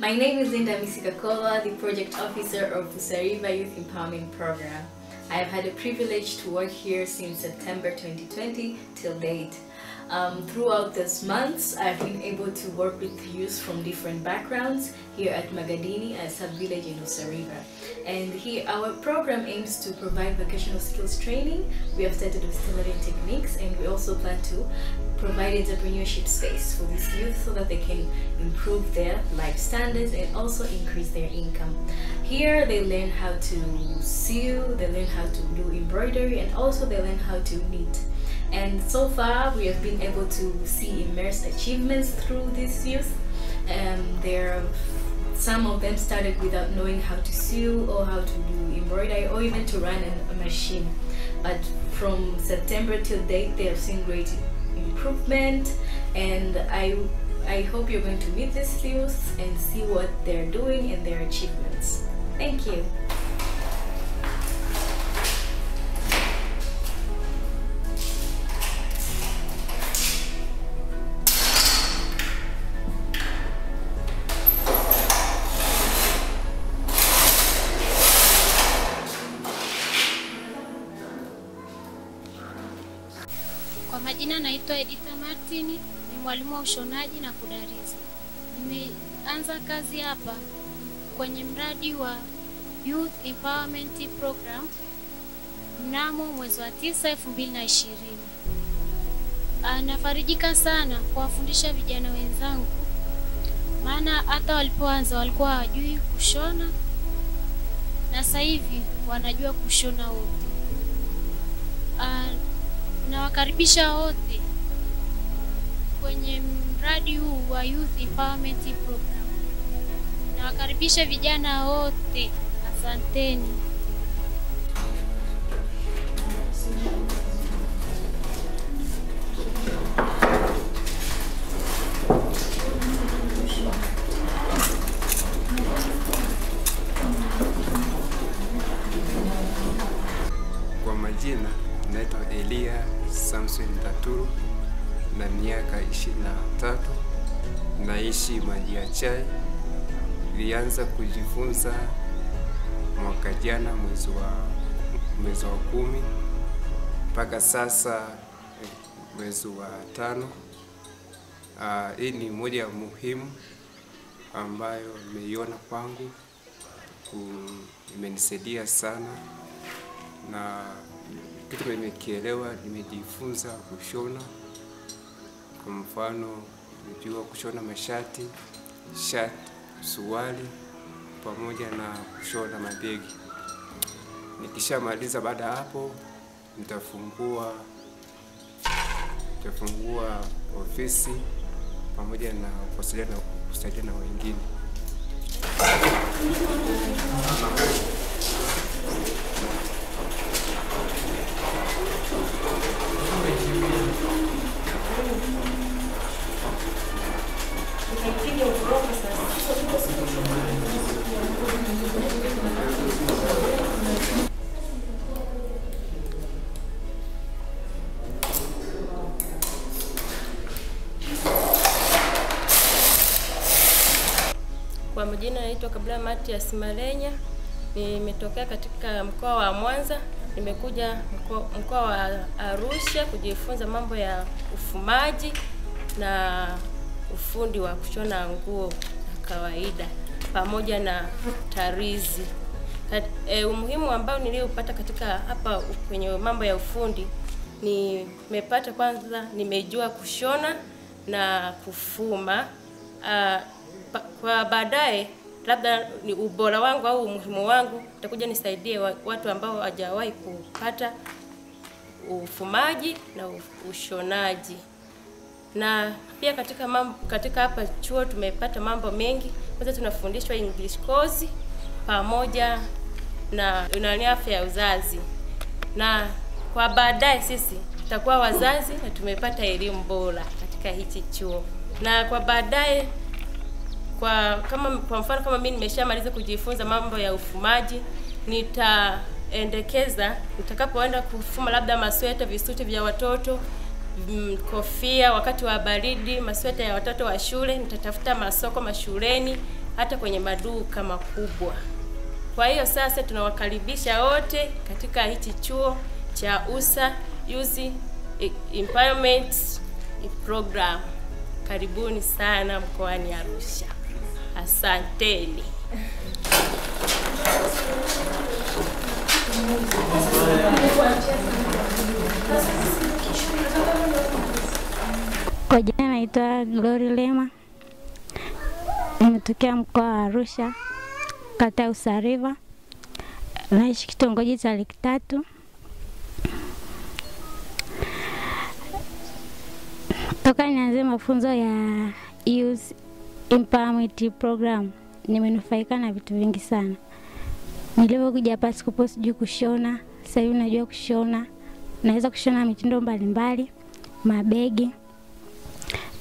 My name is Linda Misikakola, the project officer of Usariva Youth Empowerment Program. I have had the privilege to work here since September 2020 till date. Um, throughout these months, I've been able to work with youth from different backgrounds here at Magadini, a sub-village in Usariva. And here, our program aims to provide vocational skills training. We have started with tailoring techniques, and we also plan to provide entrepreneurship space for these youth so that they can improve their life standards and also increase their income. Here they learn how to sew, they learn how to do embroidery and also they learn how to knit. And so far we have been able to see immense achievements through these youth. Um, there some of them started without knowing how to sew or how to do embroidery or even to run a machine. But from September till date, they have seen great improvement, and I I hope you're going to meet these youth and see what they're doing and their achievements. Thank you. Majina naitwa Editha Martin, ni mwalimu wa ushonaji na kudarizi. Nimeanza kazi hapa kwenye mradi wa Youth Empowerment Program mnamo mwezi wa tisa elfu mbili na ishirini. Nafarijika sana kuwafundisha vijana wenzangu, maana hata walipoanza walikuwa hawajui kushona na sasa hivi wanajua kushona wote. Nawakaribisha wote kwenye mradi huu wa Youth Empowerment Program. Nawakaribisha vijana wote, asanteni. Kwa majina naitwa Elia Samson Taturu na miaka ishirini na tatu, naishi Chai. Nilianza kujifunza mwaka jana mwezi wa mwezi wa kumi mpaka sasa eh, mwezi wa tano. Aa, hii ni moja ya muhimu ambayo nimeiona kwangu, imenisaidia sana na kitu nimekielewa, nimejifunza kushona. Kwa mfano, nimejua kushona mashati, shati, suruali pamoja na kushona mabegi. Nikishamaliza baada ya hapo, nitafungua nitafungua ofisi pamoja na kuwasiliana kusaidiana na wengine. Kwa majina naitwa Kabla Matias Malenya, nimetokea katika mkoa wa Mwanza, nimekuja mko- mkoa wa Arusha kujifunza mambo ya ufumaji na ufundi wa kushona nguo za kawaida pamoja na tarizi. Kat- E, umuhimu ambao niliopata katika hapa kwenye mambo ya ufundi nimepata kwanza, nimejua kushona na kufuma. Kwa baadaye labda ni ubora wangu au umuhimu wangu nitakuja nisaidie watu ambao hawajawahi kupata ufumaji na ushonaji. Na pia katika mambo, katika hapa chuo tumepata mambo mengi. Kwanza tunafundishwa English course pamoja na nani afya ya uzazi, na kwa baadaye sisi tutakuwa wazazi na tumepata elimu bora katika hichi chuo, na kwa baadaye kwa kama kwa mfano kama mimi nimeshamaliza kujifunza mambo ya ufumaji, nitaendekeza nitakapoenda kufuma labda masweta, visuti vya watoto, m, kofia wakati wa baridi, masweta ya watoto wa shule, nitatafuta masoko mashuleni hata kwenye maduka makubwa. Kwa hiyo sasa tunawakaribisha wote katika hichi chuo cha USA yuzi Empowerment Program. Karibuni sana mkoani Arusha. Asanteni. Kwa jina naitwa Glory Lema, nimetokea mkoa wa Arusha, kata ya Usariva, naishi kitongoji cha Lake Tatu. Toka nianze mafunzo ya Youth Empowerment Program, nimenufaika na vitu vingi sana. Nilivyokuja hapa sikupo sijui kushona, sasa hivi najua kushona, naweza kushona mitindo mbalimbali, mabegi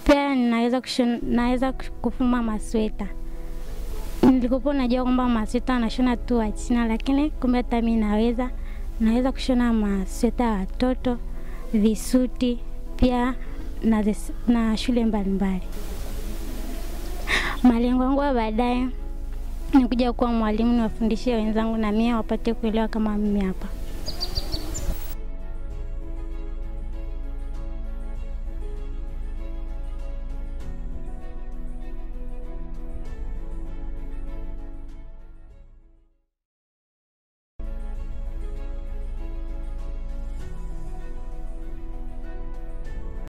pia naweza kushona, naweza kufuma masweta. Nilikopo najua kwamba masweta anashona tu wachina, lakini kumbe hata mimi naweza naweza kushona masweta ya watoto, visuti pia na, na shule mbalimbali. Malengo yangu ya baadaye ni kuja kuwa mwalimu, niwafundishe wenzangu na mimi wapate kuelewa kama mimi hapa.